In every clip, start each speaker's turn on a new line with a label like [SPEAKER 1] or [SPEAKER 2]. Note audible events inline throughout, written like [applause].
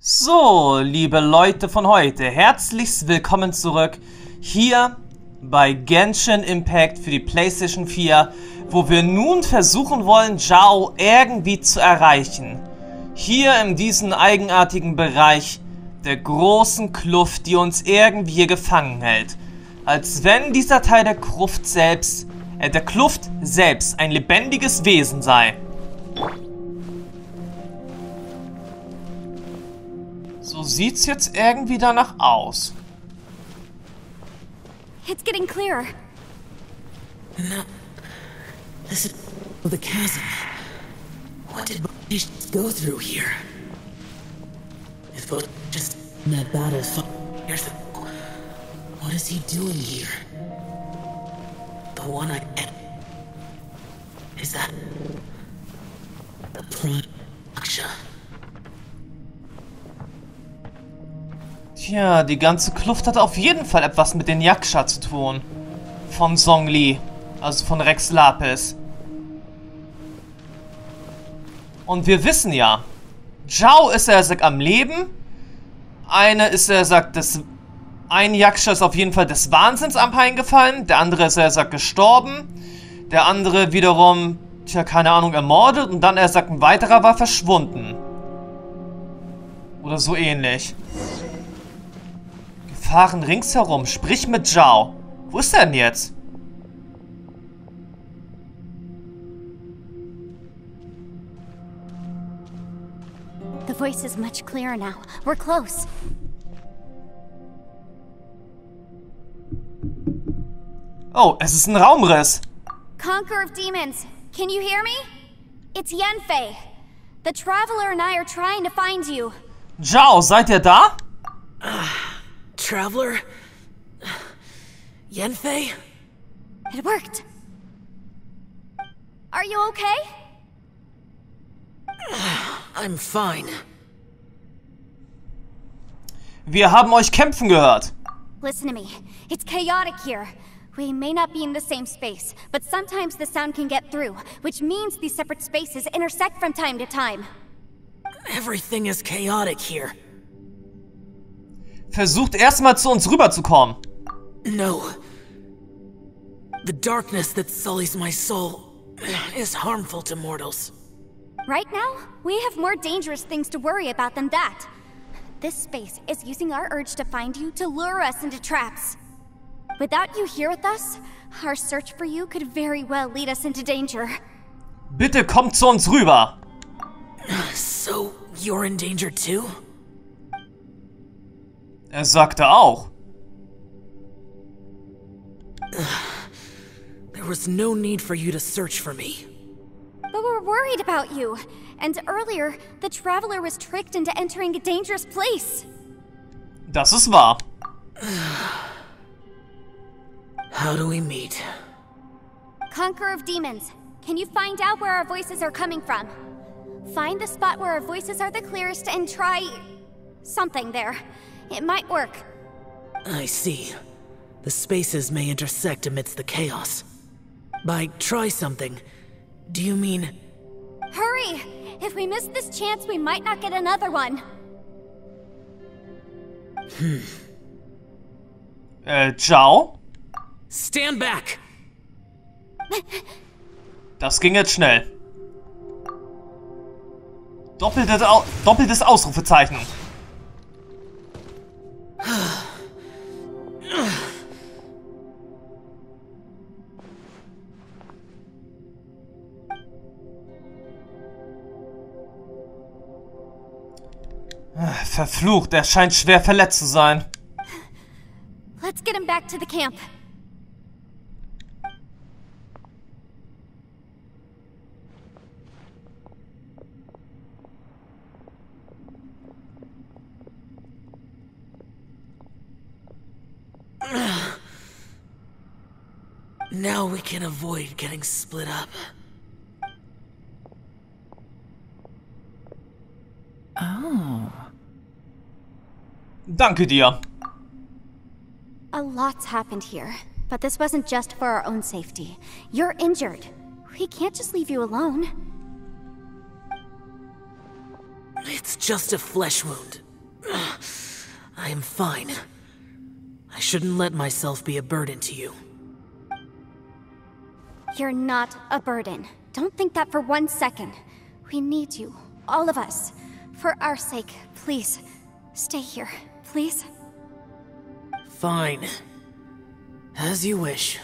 [SPEAKER 1] So, liebe Leute von heute, herzlichst willkommen zurück hier bei Genshin Impact für die PlayStation 4, wo wir nun versuchen wollen, Zhao irgendwie zu erreichen. Hier in diesem eigenartigen Bereich der großen Kluft, die uns irgendwie gefangen hält. Als wenn dieser Teil der Kluft selbst, äh, der Kluft selbst ein lebendiges Wesen sei. So sieht's jetzt irgendwie danach aus.
[SPEAKER 2] It's getting clearer.
[SPEAKER 3] No. This is the chasm. What did Baptiste go through here? If Baptiste just in that battle five years ago, what is he doing here? The one I Is that the Prime Aksha?
[SPEAKER 1] Tja, die ganze Kluft hat auf jeden Fall etwas mit den Yaksha zu tun. Von Song Li, also von Rex Lapis. Und wir wissen ja, Zhao ist er sagt am Leben. Eine ist er sagt, das ein Yaksha ist auf jeden Fall des Wahnsinns am gefallen. Der andere ist er sagt gestorben. Der andere wiederum, tja, keine Ahnung, ermordet. Und dann er sagt, ein weiterer war verschwunden. Oder so ähnlich. Gefahren ringsherum. Sprich mit Zhao. Wo ist er denn jetzt?
[SPEAKER 2] The voice is much clearer now. We're close.
[SPEAKER 1] Oh, es ist ein Raumriss.
[SPEAKER 2] Conqueror of Demons, can you hear me? It's Yenfei. The Traveler and I are trying to find you.
[SPEAKER 1] Zhao, seid ihr da?
[SPEAKER 3] Traveler? Yanfei?
[SPEAKER 2] It worked. Are you okay? [sighs]
[SPEAKER 3] I'm fine.
[SPEAKER 1] Wir haben euch kämpfen gehört.
[SPEAKER 2] Listen to me. It's chaotic here. We may not be in the same space, but sometimes the sound can get through, which means these separate spaces intersect from time to time.
[SPEAKER 3] Everything is chaotic here.
[SPEAKER 1] Versucht erstmal zu uns rüberzukommen.
[SPEAKER 3] No. The darkness that sullies my soul is harmful to mortals.
[SPEAKER 2] Right now, we have more dangerous things to worry about than that. This space is using our urge to find you to lure us into traps. Without you here with us, our search for you could very well lead us into danger.
[SPEAKER 1] Bitte kommt zu uns rüber.
[SPEAKER 3] So, you're in danger too?
[SPEAKER 1] Er sagte auch.
[SPEAKER 3] There was no need for you to search for me.
[SPEAKER 2] But we're worried about you. And earlier, the Traveler was tricked into entering a dangerous place.
[SPEAKER 1] Das ist wahr. [sighs]
[SPEAKER 3] How do we meet?
[SPEAKER 2] Conqueror of Demons, can you find out where our voices are coming from? Find the spot where our voices are the clearest and try... something there. It might work.
[SPEAKER 3] I see. The spaces may intersect amidst the chaos. By try something, do you mean
[SPEAKER 2] Hurry! If we miss this chance, we might not get another one.
[SPEAKER 1] Äh, ciao?
[SPEAKER 3] Stand back!
[SPEAKER 1] Das ging jetzt schnell. Doppeltes, Au doppeltes Ausrufezeichen. Verflucht, er scheint schwer verletzt zu sein.
[SPEAKER 2] Let's get him back to the camp.
[SPEAKER 3] Now we can avoid getting split up.
[SPEAKER 4] Oh.
[SPEAKER 1] Danke dir.
[SPEAKER 2] A lot's happened here, but this wasn't just for our own safety. You're injured. We can't just leave you alone.
[SPEAKER 3] It's just a flesh wound. [sighs] I am fine. I shouldn't let myself be a burden to you.
[SPEAKER 2] You're not a burden. Don't think that for one second. We need you, all of us. For our sake, please, stay here, please.
[SPEAKER 3] Fine. As you wish.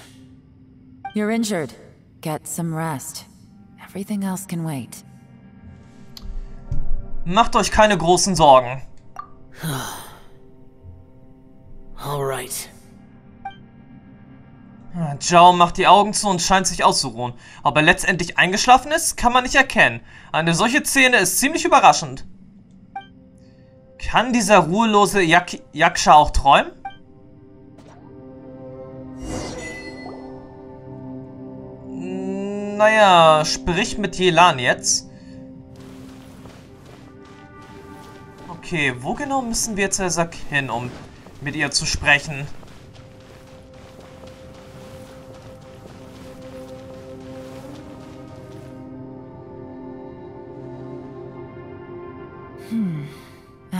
[SPEAKER 4] You're injured. Get some rest. Everything else can wait.
[SPEAKER 1] Macht euch keine großen Sorgen. [sighs]
[SPEAKER 3] Alright.
[SPEAKER 1] Zhao macht die Augen zu und scheint sich auszuruhen. Ob er letztendlich eingeschlafen ist, kann man nicht erkennen. Eine solche Szene ist ziemlich überraschend. Kann dieser ruhelose Jak Yaksha auch träumen? Naja, sprich mit Yelan jetzt. Okay, wo genau müssen wir jetzt Zersack hin, um mit ihr zu sprechen?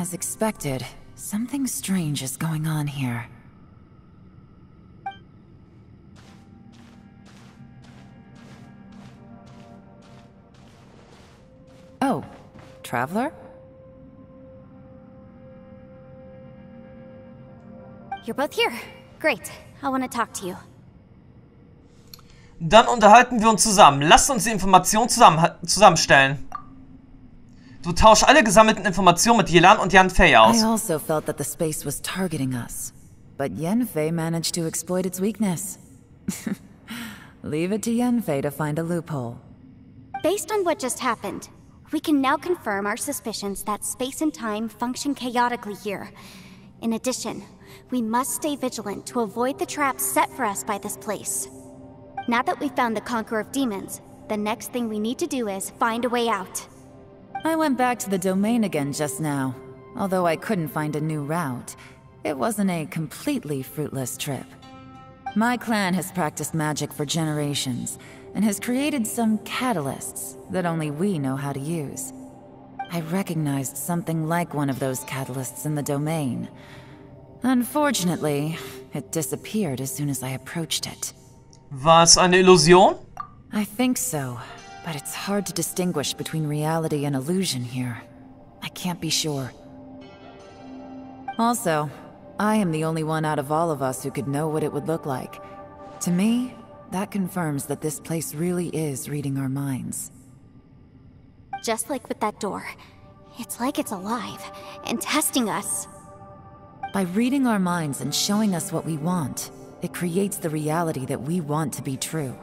[SPEAKER 4] As expected, something strange is going on here. Oh, Traveler?
[SPEAKER 2] You're both here. Great. I want to talk to you.
[SPEAKER 1] Dann unterhalten wir uns zusammen. Lasst uns die Informationen zusammen, zusammenstellen. Du tauschst alle gesammelten Informationen mit Yelan und Yan Fei aus.
[SPEAKER 4] I also felt that the space was targeting us. But Yanfei managed to exploit its weakness. [laughs] Leave it to Yanfei to find a loophole.
[SPEAKER 2] Based on what just happened, we can now confirm our suspicions that space and time function chaotically here. In addition, we must stay vigilant to avoid the traps set for us by this place. Now that we've found the Conqueror of Demons, the next thing we need to do is find a way out.
[SPEAKER 4] I went back to the domain again just now. Although I couldn't find a new route, it wasn't a completely fruitless trip. My clan has practiced magic for generations, and has created some catalysts that only we know how to use. I recognized something like one of those catalysts in the domain. Unfortunately, it disappeared as soon as I approached it.
[SPEAKER 1] Was eine Illusion?
[SPEAKER 4] I think so, but it's hard to distinguish between reality and illusion here. I can't be sure. Also, I am the only one out of all of us who could know what it would look like. To me, that confirms that this place really is reading our minds.
[SPEAKER 2] Just like with that door. It's like it's alive and testing us.
[SPEAKER 4] By reading our minds and showing us what we want, it creates the reality that we want to be true.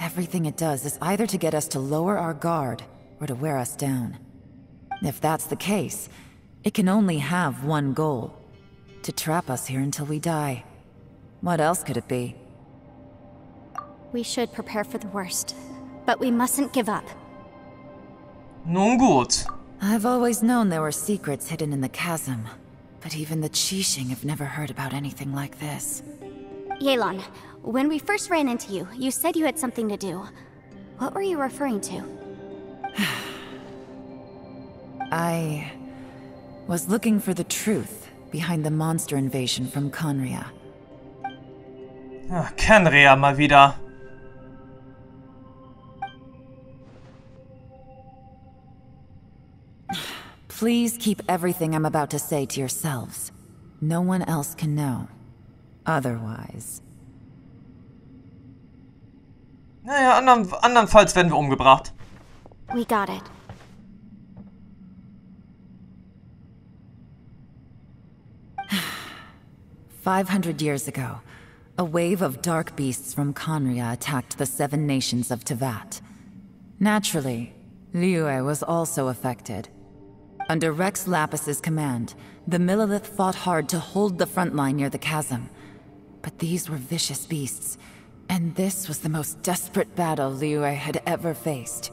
[SPEAKER 4] Everything it does is either to get us to lower our guard or to wear us down. If that's the case, it can only have one goal. To trap us here until we die. What else could it be?
[SPEAKER 2] We should prepare for the worst, but we mustn't give up.
[SPEAKER 1] Nun gut.
[SPEAKER 4] I've always known there were secrets hidden in the chasm, but even the Qixing have never heard about anything like this.
[SPEAKER 2] Yelan, when we first ran into you, you said you had something to do. What were you referring to? [sighs]
[SPEAKER 4] I was looking for the truth behind the monster invasion from Khaenri'ah.
[SPEAKER 1] Ah, Khaenri'ah mal wieder. [sighs]
[SPEAKER 4] Please keep everything I'm about to say to yourselves. No one else can know. Otherwise.
[SPEAKER 1] Naja, andern, andernfalls werden wir umgebracht.
[SPEAKER 2] We got it. [sighs]
[SPEAKER 4] Five hundred years ago, a wave of dark beasts from Khaenri'ah attacked the seven nations of Teyvat. Naturally, Liyue was also affected. Under Rex Lapis's command, the Millelith fought hard to hold the front line near the chasm. But these were vicious beasts, and this was the most desperate battle Liyue had ever faced.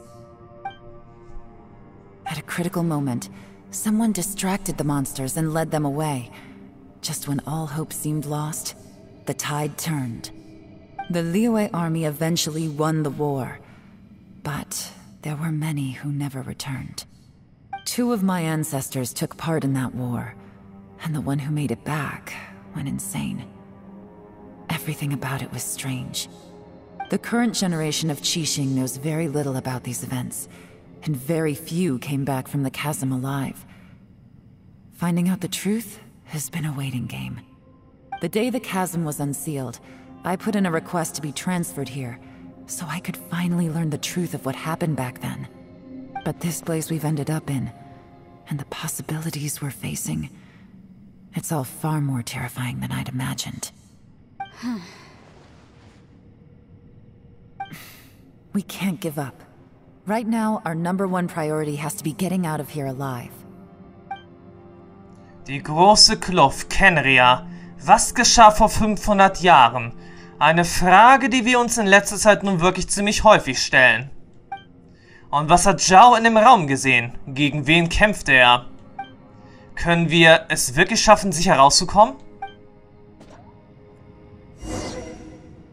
[SPEAKER 4] At a critical moment, someone distracted the monsters and led them away. Just when all hope seemed lost, the tide turned. The Liyue army eventually won the war, but there were many who never returned. Two of my ancestors took part in that war, and the one who made it back went insane. Everything about it was strange. The current generation of Qixing knows very little about these events, and very few came back from the chasm alive. Finding out the truth has been a waiting game. The day the chasm was unsealed, I put in a request to be transferred here, so I could finally learn the truth of what happened back then. But this place we've ended up in, and the possibilities we're facing, it's all far more terrifying than I'd imagined. We can't give up. Right now, our number one priority has to be getting out of here alive.
[SPEAKER 1] Die große Kluft, Kenria. Was geschah vor 500 Jahren? Eine Frage, die wir uns in letzter Zeit nun wirklich ziemlich häufig stellen. Und was hat Zhao in dem Raum gesehen? Gegen wen kämpfte er? Können wir es wirklich schaffen, sicher rauszukommen?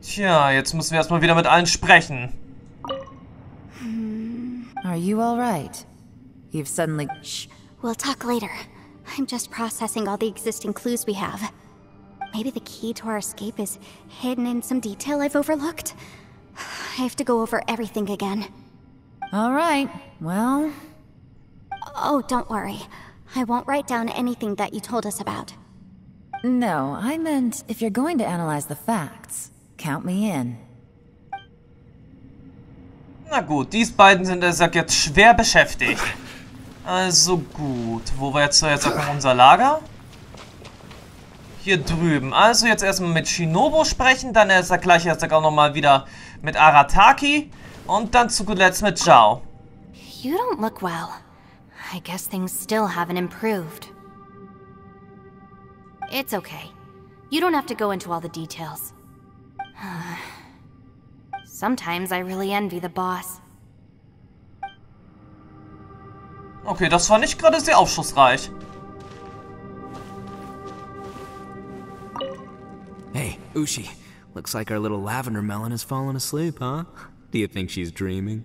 [SPEAKER 1] Tja, jetzt müssen wir erstmal wieder mit allen sprechen. Hmm.
[SPEAKER 4] Are you alright? You've suddenly...
[SPEAKER 2] Shh, we'll talk later. I'm just processing all the existing clues we have. Maybe the key to our escape is hidden in some detail I've overlooked? I have to go over everything again.
[SPEAKER 4] Alright, well...
[SPEAKER 2] Oh, don't worry. I won't write down anything that you told us about.
[SPEAKER 4] No, I meant if you're going to analyze the facts, count me in.
[SPEAKER 1] Na gut, dies beiden sind deshalb jetzt schwer beschäftigt. Also gut, wo war jetzt, jetzt auch unser Lager? Hier drüben. Also jetzt erstmal mit Shinobu sprechen, dann ist er gleich erst auch nochmal wieder mit Arataki und dann zu guter Letzt mit Zhao.
[SPEAKER 5] You don't look well. I guess things still haven't improved. It's okay. You don't have to go into all the details. [sighs] Sometimes I really envy the boss.
[SPEAKER 1] Okay, das war nicht gerade sehr aufschlussreich.
[SPEAKER 6] Hey, Ushi. Looks like our little lavender melon has fallen asleep, huh? Do you think she's dreaming?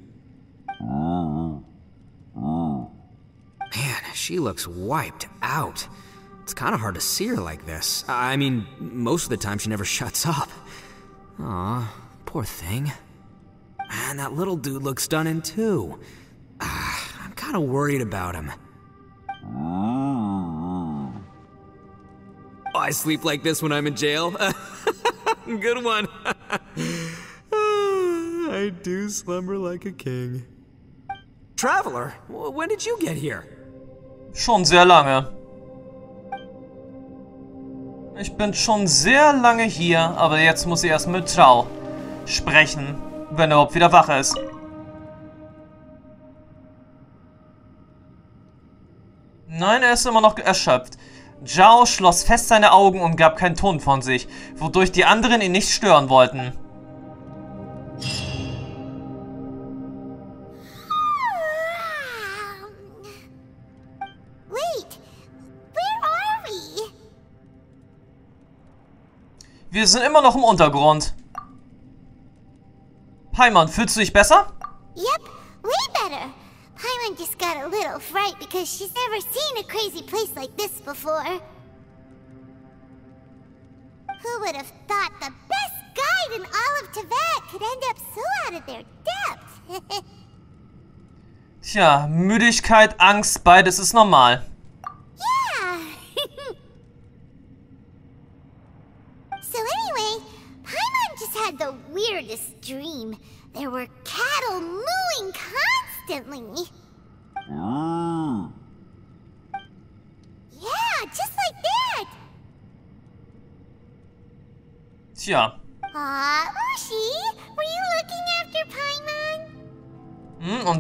[SPEAKER 6] Man, she looks wiped out. It's kind of hard to see her like this. I mean, most of the time she never [laughs] shuts up. Aw, poor thing. Man, that little dude looks stunning too. Ah, I'm kind of worried about him. Oh, I sleep like this when I'm in jail? [laughs] Good one. [laughs] I do slumber like a king. Traveler, when did you get here?
[SPEAKER 1] Schon sehr lange. Ich bin schon sehr lange hier, aber jetzt muss ich erst mit Zhao sprechen, wenn er überhaupt wieder wach ist. Nein, er ist immer noch erschöpft. Zhao schloss fest seine Augen und gab keinen Ton von sich, wodurch die anderen ihn nicht stören wollten. Wir sind immer noch im Untergrund. Paimon, fühlst du dich besser?
[SPEAKER 7] Yep, way better. Paimon just got a little fright because she's never seen a crazy place like this before. Who would have thought the best guide in all of Tibet could end up so out of their depth? [laughs]
[SPEAKER 1] Tja, Müdigkeit, Angst, beides ist normal.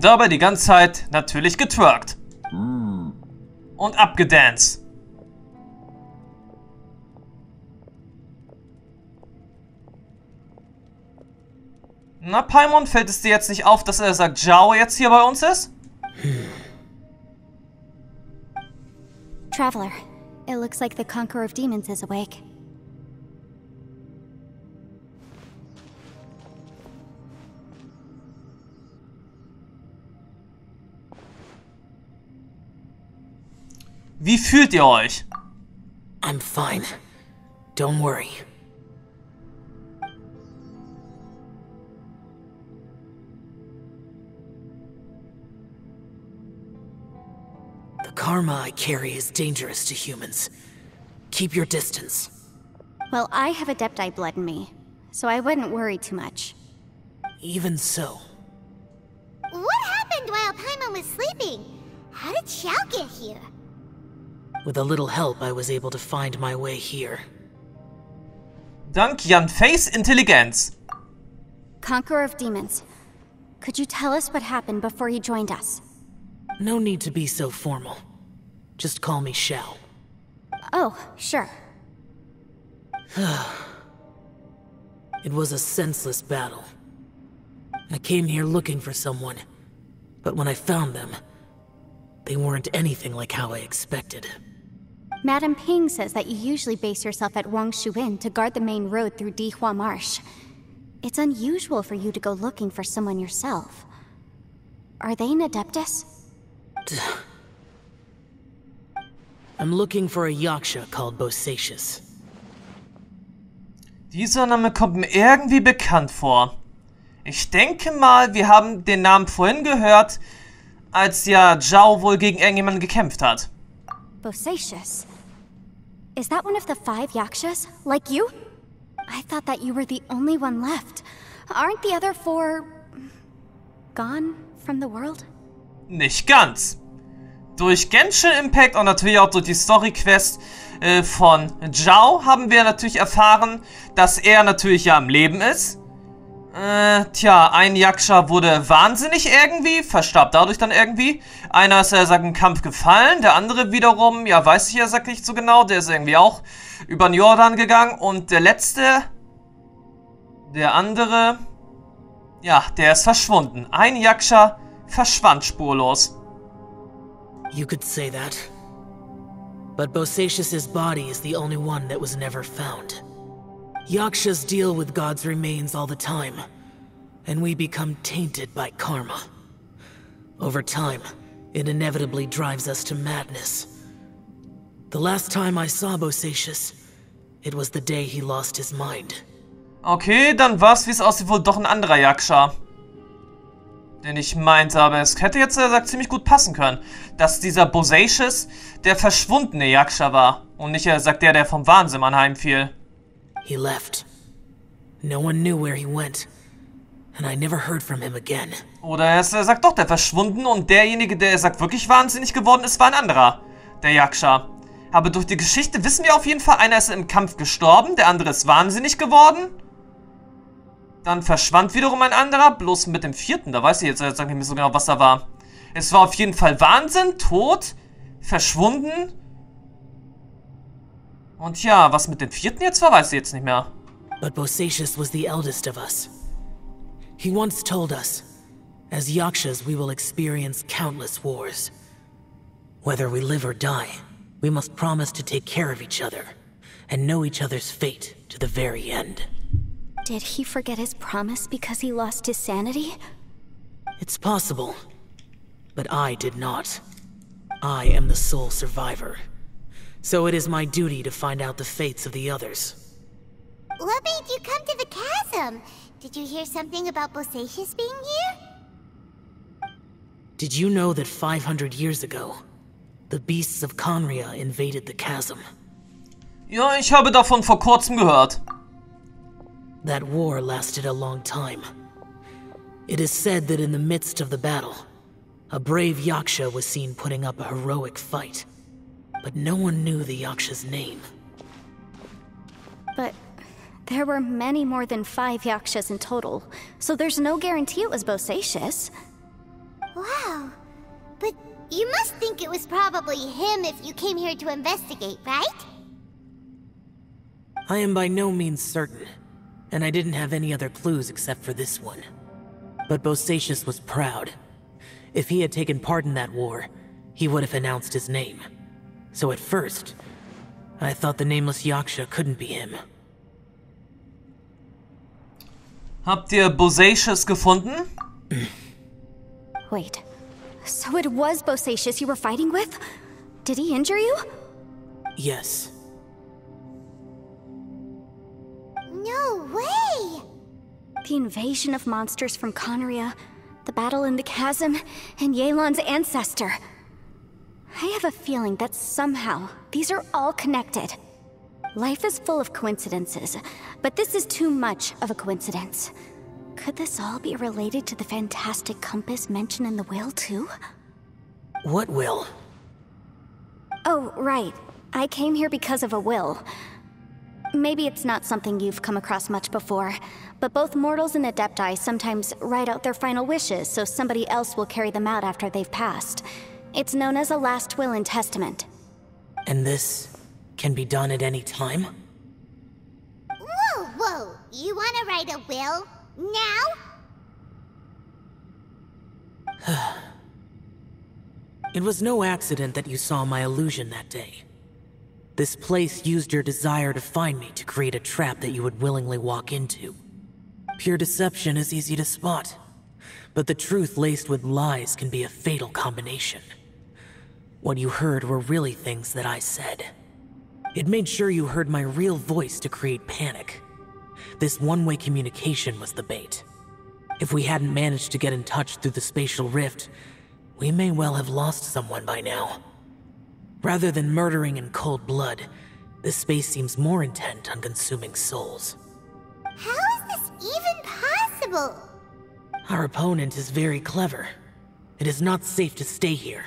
[SPEAKER 1] Dabei die ganze Zeit natürlich getwerkt. Und abgedanced. Na, Paimon, fällt es dir jetzt nicht auf, dass er sagt, Zhao jetzt hier bei uns ist?
[SPEAKER 2] Traveler, it looks like the Conqueror of Demons is awake.
[SPEAKER 1] Wie fühlt ihr euch?
[SPEAKER 3] I'm fine. Don't worry. The karma I carry is dangerous to humans. Keep your distance.
[SPEAKER 2] Well, I have Adepti blood in me, so I wouldn't worry too much.
[SPEAKER 3] Even so,
[SPEAKER 7] What happened while Paimon was sleeping? How did Xiao get here?
[SPEAKER 3] With a little help, I was able to find my way here.
[SPEAKER 1] Dank Yanfeis Intelligenz.
[SPEAKER 2] Conqueror of Demons, could you tell us what happened before you joined us?
[SPEAKER 3] No need to be so formal. Just call me Xiao.
[SPEAKER 2] Oh, sure. [sighs]
[SPEAKER 3] It was a senseless battle. I came here looking for someone, but when I found them, they weren't anything like how I expected.
[SPEAKER 2] Madam Ping says that you usually base yourself at Wangshu Inn to guard the main road through Dihua Marsh. It's unusual for you to go looking for someone yourself. Are they an Adeptus? [sighs]
[SPEAKER 3] I'm looking for a Yaksha called Bosacius.
[SPEAKER 1] Dieser Name kommt mir irgendwie bekannt vor. Ich denke mal, wir haben den Namen vorhin gehört, als ja Xiao wohl gegen irgendjemanden gekämpft hat.
[SPEAKER 2] Bosacius. Is that one of the five Yakshas? Like you? I thought that you were the only one left. Aren't the other four. gone from the world?
[SPEAKER 1] Nicht ganz. Durch Genshin Impact und natürlich auch durch die Story Quest äh, von Zhao haben wir natürlich erfahren, dass er natürlich ja am Leben ist. Äh, tja, ein Yaksha wurde wahnsinnig irgendwie, verstarb dadurch dann irgendwie. Einer ist, er sagt, im Kampf gefallen, der andere wiederum, ja, weiß ich ja, sagt nicht so genau, der ist irgendwie auch über den Jordan gegangen. Und der letzte, der andere, ja, der ist verschwunden. Ein Yaksha verschwand spurlos.
[SPEAKER 3] You could say that. But Bosacius's body is the only one that was never found. Yakshas deal with God's remains all the time, and we become tainted by karma. Over time, it inevitably drives us to madness. The last time I saw Bosacius, it was the day he lost his mind.
[SPEAKER 1] Okay, dann war's, wie es aussieht, wohl doch ein anderer Yaksha. Den ich meinte, aber es hätte jetzt, er sagt, ziemlich gut passen können, dass dieser Bosacius der verschwundene Yaksha war und nicht, er sagt, der, der vom Wahnsinn anheimfiel.
[SPEAKER 3] He left. No one knew where he went, and I never heard from him again.
[SPEAKER 1] Oder er, ist, er sagt doch, der verschwunden und derjenige, der er sagt, wirklich wahnsinnig geworden ist, war ein anderer, der Yaksha. Aber durch die Geschichte wissen wir auf jeden Fall, einer ist im Kampf gestorben, der andere ist wahnsinnig geworden. Dann verschwand wiederum ein anderer, bloß mit dem vierten, da weiß ich jetzt, jetzt sag ich mir so genau, was da war. Es war auf jeden Fall Wahnsinn, tot, verschwunden. Und ja, was mit dem vierten jetzt war, weiß ich jetzt nicht mehr.
[SPEAKER 3] But Bosacius was the eldest of us. He once told us, as Yakshas, we will experience countless wars. Whether we live or die, we must promise to take care of each other and know each other's fate to the very end.
[SPEAKER 2] Did he forget his promise because he lost his sanity?
[SPEAKER 3] It's possible, but I did not. I am the sole survivor. So it is my duty to find out the fates of the others.
[SPEAKER 7] What made you come to the chasm? Did you hear something about Bosacius being here?
[SPEAKER 3] Did you know that 500 years ago, the beasts of Khaenri'ah invaded the chasm?
[SPEAKER 1] Ja, ich habe davon vor kurzem gehört.
[SPEAKER 3] That war lasted a long time. It is said that in the midst of the battle, a brave Yaksha was seen putting up a heroic fight. But no one knew the Yaksha's name.
[SPEAKER 2] But there were many more than five Yakshas in total, so there's no guarantee it was Bosacius.
[SPEAKER 7] Wow. But you must think it was probably him if you came here to investigate, right?
[SPEAKER 3] I am by no means certain, and I didn't have any other clues except for this one. But Bosacius was proud. If he had taken part in that war, he would have announced his name. So at first, I thought the nameless Yaksha couldn't be him.
[SPEAKER 1] Habt ihr Bosacius gefunden?
[SPEAKER 2] Wait. So it was Bosacius you were fighting with? Did he injure you?
[SPEAKER 3] Yes. No way!
[SPEAKER 2] The invasion of monsters from Khaenri'ah, the battle in the chasm, and Yelan's ancestor. I have a feeling that somehow these are all connected. Life is full of coincidences, but this is too much of a coincidence. Could this all be related to the fantastic compass mentioned in the will, too?
[SPEAKER 3] What will?
[SPEAKER 2] Oh, right. I came here because of a will. Maybe it's not something you've come across much before, but both mortals and adepti sometimes write out their final wishes so somebody else will carry them out after they've passed. It's known as a last will and testament.
[SPEAKER 3] And this can be done at any time?
[SPEAKER 7] Whoa, whoa! You wanna write a will? Now? [sighs]
[SPEAKER 3] It was no accident that you saw my illusion that day. This place used your desire to find me to create a trap that you would willingly walk into. Pure deception is easy to spot, but the truth laced with lies can be a fatal combination. What you heard were really things that I said. It made sure you heard my real voice to create panic. This one-way communication was the bait. If we hadn't managed to get in touch through the spatial rift, we may well have lost someone by now. Rather than murdering in cold blood, this space seems more intent on consuming souls.
[SPEAKER 7] How is this even possible?
[SPEAKER 3] Our opponent is very clever. It is not safe to stay here.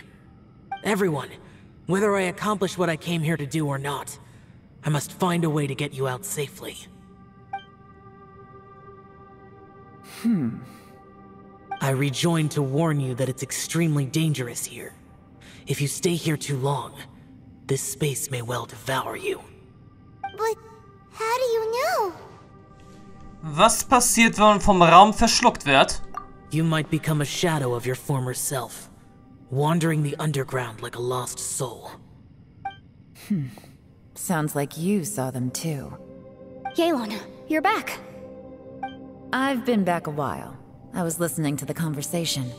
[SPEAKER 3] Everyone, whether I accomplish what I came here to do or not, I must find a way to get you out safely. Hmm. I rejoined to warn you that it's extremely dangerous here. If you stay here too long, this space may well devour you.
[SPEAKER 7] But how do you know?
[SPEAKER 1] Was passiert, wenn man vom Raum verschluckt wird?
[SPEAKER 3] You might become a shadow of your former self, wandering the underground like a lost soul. Hmm.
[SPEAKER 4] Sounds like you saw them too.
[SPEAKER 2] Yelan, you're back.
[SPEAKER 4] I've been back a while. I was listening to the conversation.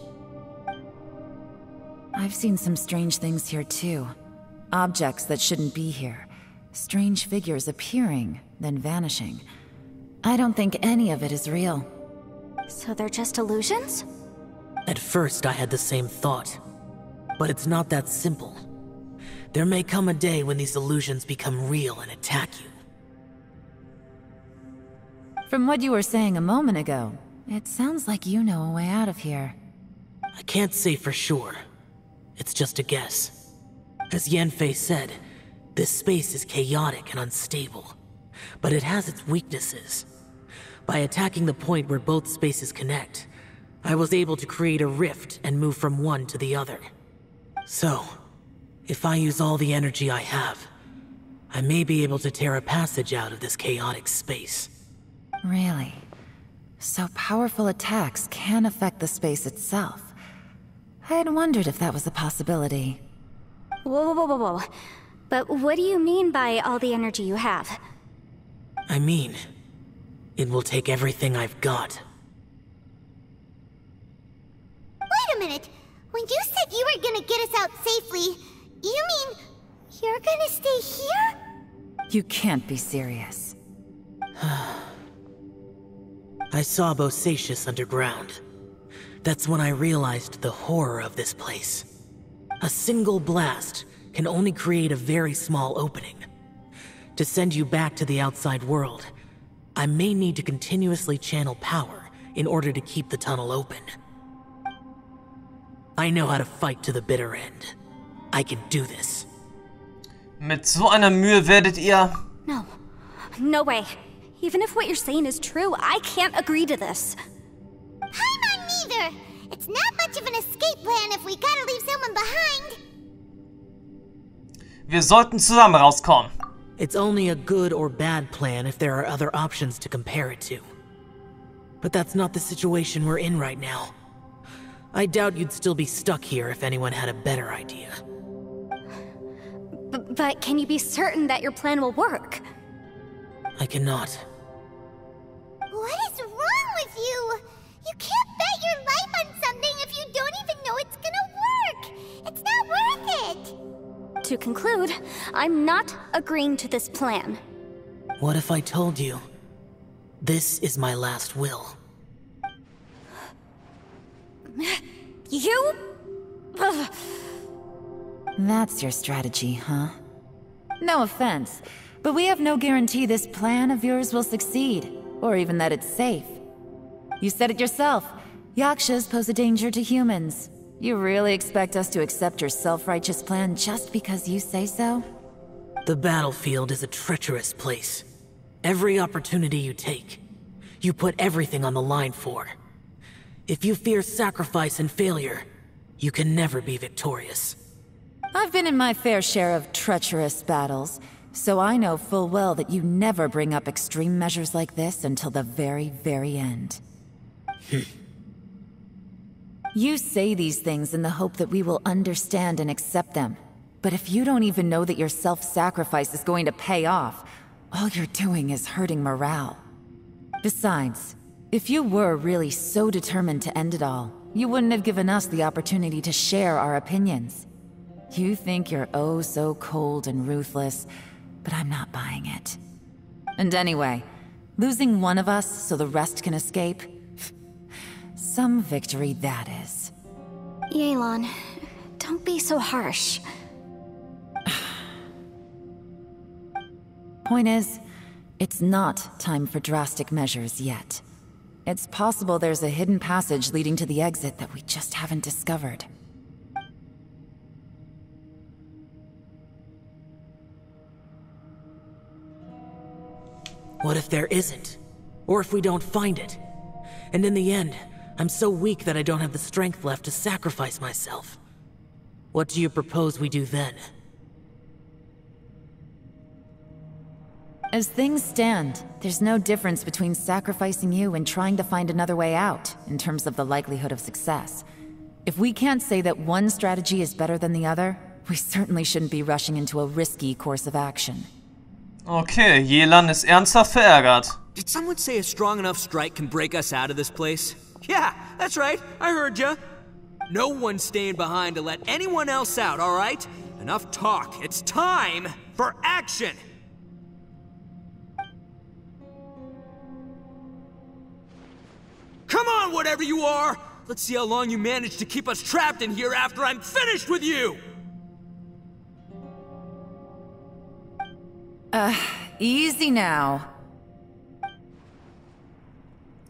[SPEAKER 4] I've seen some strange things here too. Objects that shouldn't be here. Strange figures appearing, then vanishing. I don't think any of it is real.
[SPEAKER 2] So they're just illusions?
[SPEAKER 3] At first, I had the same thought. But it's not that simple. There may come a day when these illusions become real and attack you.
[SPEAKER 4] From what you were saying a moment ago, it sounds like you know a way out of here.
[SPEAKER 3] I can't say for sure. It's just a guess. As Yanfei said, this space is chaotic and unstable. But it has its weaknesses. By attacking the point where both spaces connect, I was able to create a rift and move from one to the other. So, if I use all the energy I have, I may be able to tear a passage out of this chaotic space.
[SPEAKER 4] Really? So powerful attacks can affect the space itself. I had wondered if that was a possibility.
[SPEAKER 2] Whoa, whoa, whoa, whoa, whoa. But what do you mean by all the energy you have?
[SPEAKER 3] I mean, it will take everything I've got.
[SPEAKER 7] Wait a minute. When you said you were gonna get us out safely, you mean you're gonna stay here?
[SPEAKER 4] You can't be serious. [sighs]
[SPEAKER 3] I saw Bosacius underground. That's when I realized the horror of this place. A single blast can only create a very small opening. To send you back to the outside world, I may need to continuously channel power in order to keep the tunnel open. I know how to fight to the bitter end. I can do this.
[SPEAKER 1] Mit so einer Mühe werdet ihr...
[SPEAKER 2] No. No way. Even if what you're saying is true, I can't agree to this.
[SPEAKER 7] I'm on neither. It's not much of an escape plan if we gotta leave someone behind.
[SPEAKER 1] Wir sollten zusammen rauskommen.
[SPEAKER 3] It's only a good or bad plan if there are other options to compare it to. But that's not the situation we're in right now. I doubt you'd still be stuck here if anyone had a better idea.
[SPEAKER 2] B but can you be certain that your plan will work?
[SPEAKER 3] I cannot.
[SPEAKER 7] What is wrong with you? You can't bet your life on something if you don't even know it's gonna work. It's not worth it.
[SPEAKER 2] To conclude, I'm not agreeing to this plan.
[SPEAKER 3] What if I told you? This is my last will.
[SPEAKER 2] You?
[SPEAKER 4] That's your strategy, huh? No offense, but we have no guarantee this plan of yours will succeed, or even that it's safe. You said it yourself. Yakshas pose a danger to humans. You really expect us to accept your self-righteous plan just because you say so?
[SPEAKER 3] The battlefield is a treacherous place. Every opportunity you take, you put everything on the line for. If you fear sacrifice and failure, you can never be victorious.
[SPEAKER 4] I've been in my fair share of treacherous battles, so I know full well that you never bring up extreme measures like this until the very, very end. [laughs] you say these things in the hope that we will understand and accept them. But if you don't even know that your self-sacrifice is going to pay off, all you're doing is hurting morale. Besides, if you were really so determined to end it all, you wouldn't have given us the opportunity to share our opinions. You think you're oh so cold and ruthless, but I'm not buying it. And anyway, losing one of us so the rest can escape? [sighs] Some victory that is.
[SPEAKER 5] Yelan, don't be so harsh. [sighs]
[SPEAKER 4] Point is, it's not time for drastic measures yet. It's possible there's a hidden passage leading to the exit that we just haven't discovered.
[SPEAKER 3] What if there isn't? Or if we don't find it? And in the end, I'm so weak that I don't have the strength left to sacrifice myself. What do you propose we do then?
[SPEAKER 4] As things stand, there's no difference between sacrificing you and trying to find another way out, in terms of the likelihood of success. If we can't say that one strategy is better than the other, we certainly shouldn't be rushing into a risky course of action.
[SPEAKER 1] Okay, Yelan ist ernsthaft verärgert.
[SPEAKER 6] Did someone say a strong enough strike can break us out of this place? Yeah, that's right. I heard ya. No one's staying behind to let anyone else out, all right? Enough talk. It's time for action. Come on, whatever you are! Let's see how long you manage to keep us trapped in here after I'm finished with you!
[SPEAKER 4] Uh, easy now.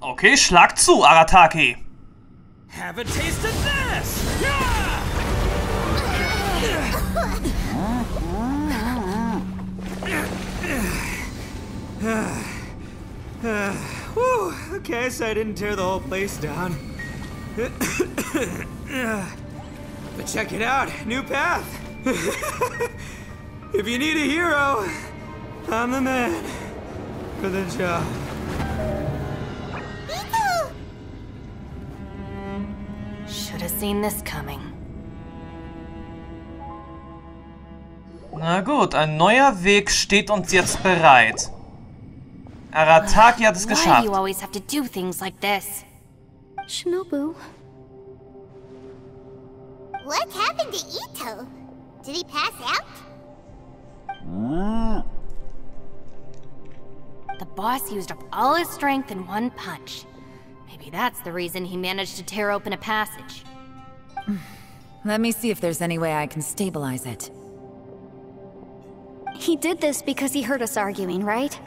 [SPEAKER 1] Okay, schlag zu, Arataki.
[SPEAKER 6] Have a taste of this! Yeah!
[SPEAKER 8] Whew, okay, so I didn't tear the whole place down. but check it out, new path. if you need a hero, I'm the man for the job.
[SPEAKER 5] Should have seen this coming.
[SPEAKER 1] Na gut, ein neuer Weg steht uns jetzt bereit. Arataki hat es
[SPEAKER 5] Why do you always have to do things like this?
[SPEAKER 2] Shinobu,
[SPEAKER 7] What happened to Itto? Did he pass out? Hmm.
[SPEAKER 5] The boss used up all his strength in one punch. Maybe that's the reason he managed to tear open a passage. [sighs]
[SPEAKER 4] Let me see if there's any way I can stabilize it.
[SPEAKER 2] he did this because he heard us arguing, right?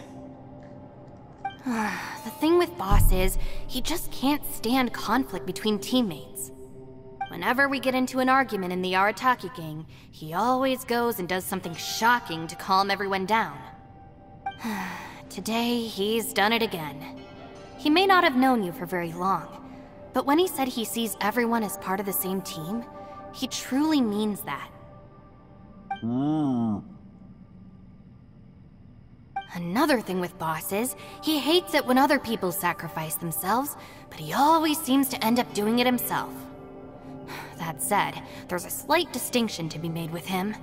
[SPEAKER 2] [sighs]
[SPEAKER 5] The thing with Boss is, he just can't stand conflict between teammates. Whenever we get into an argument in the Arataki gang, he always goes and does something shocking to calm everyone down. [sighs] Today, he's done it again. He may not have known you for very long, but when he said he sees everyone as part of the same team, he truly means that. Hmm. Another thing with Boss is, he hates it when other people sacrifice themselves, but he always seems to end up doing it himself. [sighs] That said, there's a slight distinction to be made with him.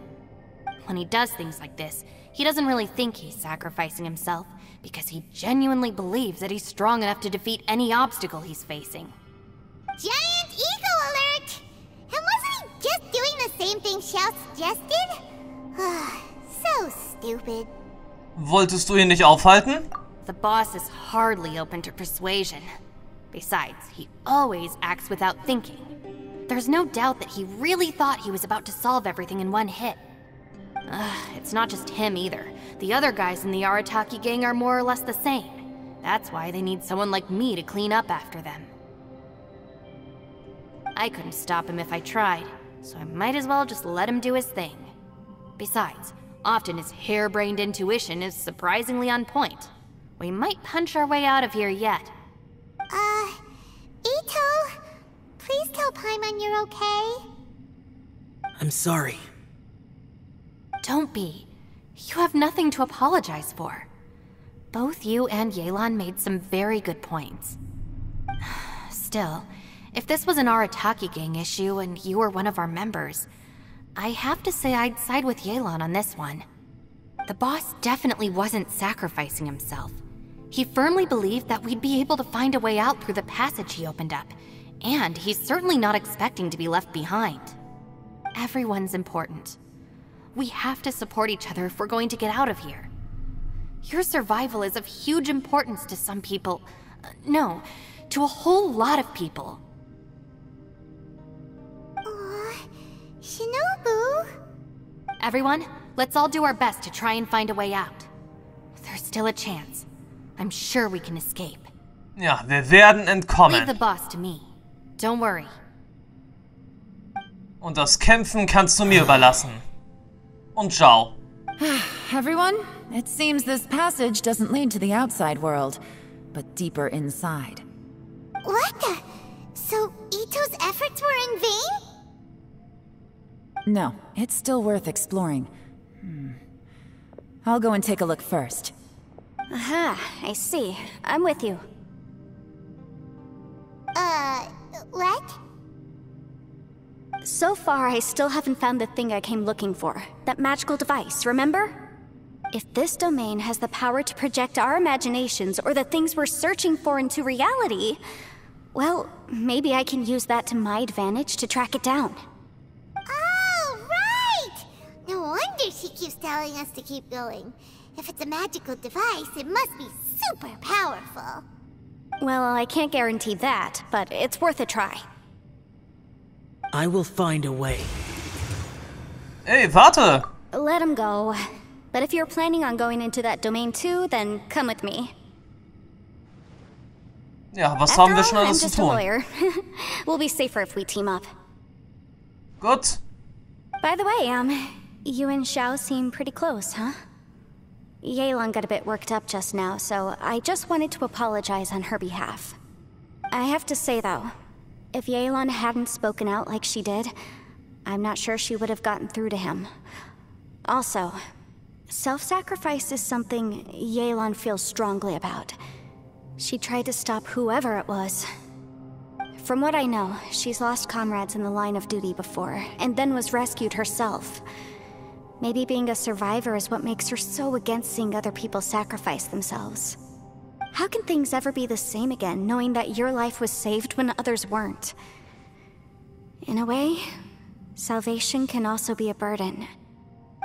[SPEAKER 5] When he does things like this, he doesn't really think he's sacrificing himself, because he genuinely believes that he's strong enough to defeat any obstacle he's facing.
[SPEAKER 7] Giant ego alert! And wasn't he just doing the same thing Xiao suggested? [sighs] so stupid.
[SPEAKER 1] Wolltest du ihn nicht aufhalten?
[SPEAKER 5] The boss is hardly open to persuasion. Besides, he always acts without thinking. there's no doubt that he really thought he was about to solve everything in one hit. Ugh, it's not just him either. The other guys in the Arataki gang are more or less the same. That's why they need someone like me to clean up after them. I couldn't stop him if I tried, so I might as well just let him do his thing. Besides, often his harebrained intuition is surprisingly on point. We might punch our way out of here yet.
[SPEAKER 7] Uh, Itto, please tell Paimon you're okay.
[SPEAKER 3] I'm sorry.
[SPEAKER 5] Don't be. You have nothing to apologize for. Both you and Yelan made some very good points. [sighs] Still, if this was an Arataki gang issue and you were one of our members, I have to say I'd side with Yelan on this one. The boss definitely wasn't sacrificing himself. He firmly believed that we'd be able to find a way out through the passage he opened up, and he's certainly not expecting to be left behind. Everyone's important. We have to support each other if we're going to get out of here. Your survival is of huge importance to some people. Uh, no, to a whole lot of people.
[SPEAKER 7] Aw, Shinobu.
[SPEAKER 5] Everyone, let's all do our best to try and find a way out. There's still a chance. I'm sure we can escape.
[SPEAKER 1] Ja, wir werden
[SPEAKER 5] Leave the boss to me. Don't worry.
[SPEAKER 1] Und das Kämpfen kannst du mir überlassen. Und ciao. [sighs]
[SPEAKER 4] Everyone, it seems this passage doesn't lead to the outside world, but deeper inside.
[SPEAKER 7] What the? So Itto's efforts were in vain?
[SPEAKER 4] No, it's still worth exploring. Hmm. I'll go and take a look first.
[SPEAKER 2] Aha, I see. I'm with you.
[SPEAKER 7] Uh, what?
[SPEAKER 2] So far, I still haven't found the thing I came looking for. That magical device, remember? If this domain has the power to project our imaginations or the things we're searching for into reality, well, maybe I can use that to my advantage to track it down.
[SPEAKER 7] She keeps telling us to keep going. If it's a magical device, it must be super powerful.
[SPEAKER 2] Well, I can't guarantee that, but it's worth a try.
[SPEAKER 3] I will find a way.
[SPEAKER 1] Ey, warte!
[SPEAKER 2] Let him go. But if you're planning on going into that domain too, then come with me.
[SPEAKER 1] Ja, was
[SPEAKER 2] After
[SPEAKER 1] haben wir
[SPEAKER 2] all,
[SPEAKER 1] schon
[SPEAKER 2] I'm
[SPEAKER 1] alles zu
[SPEAKER 2] just a
[SPEAKER 1] tun?
[SPEAKER 2] lawyer. [laughs] we'll be safer if we team up.
[SPEAKER 1] Gut.
[SPEAKER 2] By the way, um, you and Xiao seem pretty close, huh? Yelan got a bit worked up just now, so I just wanted to apologize on her behalf. I have to say, though, if Yelan hadn't spoken out like she did, I'm not sure she would have gotten through to him. Also, self-sacrifice is something Yelan feels strongly about. She tried to stop whoever it was. From what I know, she's lost comrades in the line of duty before, and then was rescued herself. Maybe being a survivor is what makes her so against seeing other people sacrifice themselves. How can things ever be the same again, knowing that your life was saved when others weren't? In a way, salvation can also be a burden.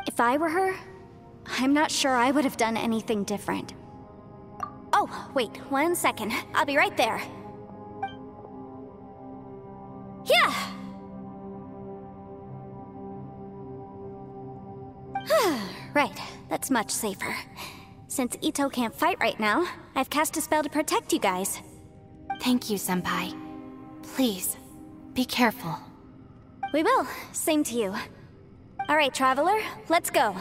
[SPEAKER 2] If I were her, I'm not sure I would have done anything different. Oh, wait, one second. I'll be right there. Yeah! Right, that's much safer. Since Itto can't fight right now, I've cast a spell to protect you guys.
[SPEAKER 5] Thank you, Senpai. Please, be careful.
[SPEAKER 2] We will. Same to you. All right, Traveler, let's go.